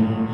change.